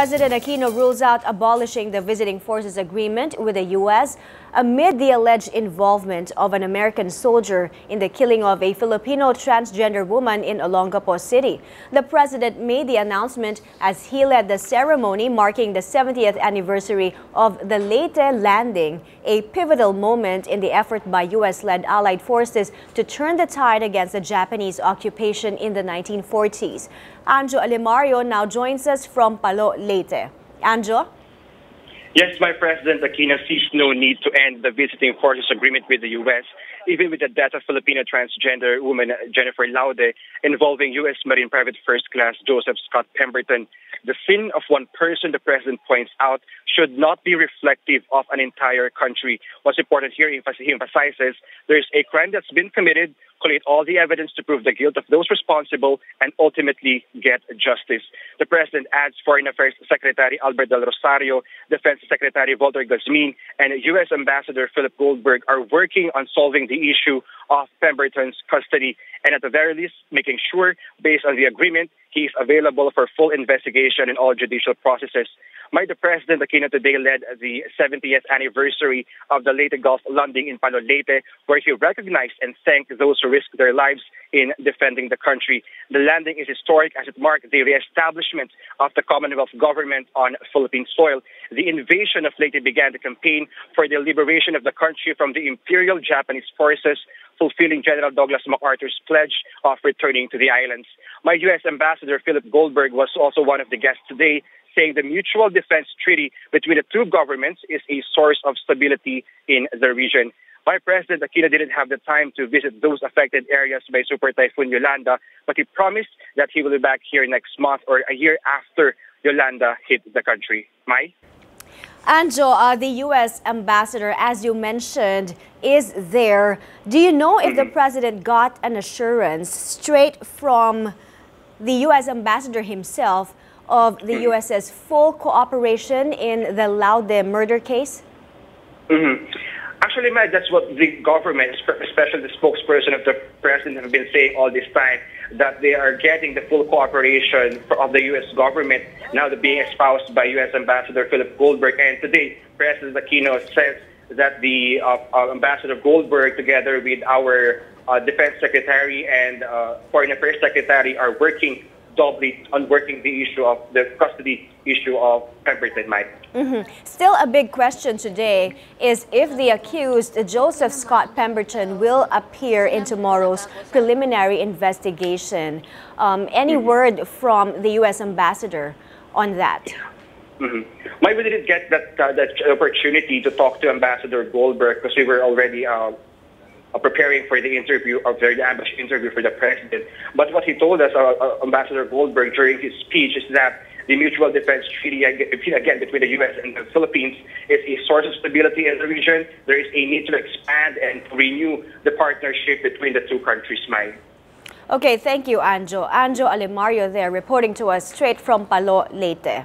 President Aquino rules out abolishing the Visiting Forces Agreement with the U.S. amid the alleged involvement of an American soldier in the killing of a Filipino transgender woman in Olongapo City. The president made the announcement as he led the ceremony marking the 70th anniversary of the Leyte landing, a pivotal moment in the effort by U.S.-led Allied forces to turn the tide against the Japanese occupation in the 1940s. Anjo Alimario now joins us from Palo Leyte. Anjo? Yes, my President Aquino sees no need to end the visiting forces agreement with the U.S., even with the death of Filipino transgender woman Jennifer Laude involving U.S. Marine Private First Class Joseph Scott Pemberton. The sin of one person, the President points out, should not be reflective of an entire country. What's important here, he emphasizes, there's a crime that's been committed collate all the evidence to prove the guilt of those responsible and ultimately get justice. The President adds Foreign Affairs Secretary Albert Del Rosario, Defense Secretary Voltaire Gazmin, and U.S. Ambassador Philip Goldberg are working on solving the issue of Pemberton's custody and at the very least making sure, based on the agreement, he is available for full investigation in all judicial processes. My the President Aquino today led the 70th anniversary of the Leyte Gulf landing in Palo Leyte, where he recognized and thanked those who risked their lives in defending the country. The landing is historic as it marked the reestablishment of the Commonwealth government on Philippine soil. The invasion of Leyte began the campaign for the liberation of the country from the Imperial Japanese forces fulfilling General Douglas MacArthur's pledge of returning to the islands. My U.S. Ambassador Philip Goldberg was also one of the guests today, saying the mutual defense treaty between the two governments is a source of stability in the region. My President Aquino didn't have the time to visit those affected areas by Super Typhoon Yolanda, but he promised that he will be back here next month or a year after Yolanda hit the country. Mai? Anjo, uh, the U.S. ambassador, as you mentioned, is there. Do you know if the mm-hmm. president got an assurance straight from the U.S. ambassador himself of the U.S.'s mm-hmm. full cooperation in the Laude murder case? Mm-hmm. Actually, Matt, that's what the government, especially the spokesperson of the president, have been saying all this time, that they are getting the full cooperation of the U.S. government, now that being espoused by U.S. Ambassador Philip Goldberg. And today, President Aquino says that the uh, uh, Ambassador Goldberg, together with our uh, Defense Secretary and uh, Foreign Affairs Secretary, are working doubly on working the issue of the custody issue of Pemberton Mike. Mm -hmm. Still a big question today is if the accused Joseph Scott Pemberton will appear in tomorrow's preliminary investigation. Um, any mm -hmm. word from the U.S. ambassador on that? Mm -hmm. we didn't get that, uh, that opportunity to talk to Ambassador Goldberg because we were already uh, uh, preparing for the interview or the ambush interview for the president. But what he told us, uh, uh, Ambassador Goldberg, during his speech is that the mutual defense treaty, again, between the U.S. and the Philippines, is a source of stability in the region. There is a need to expand and renew the partnership between the two countries, Mai. Okay, thank you, Anjo. Anjo Alimario there reporting to us straight from Palo Leyte.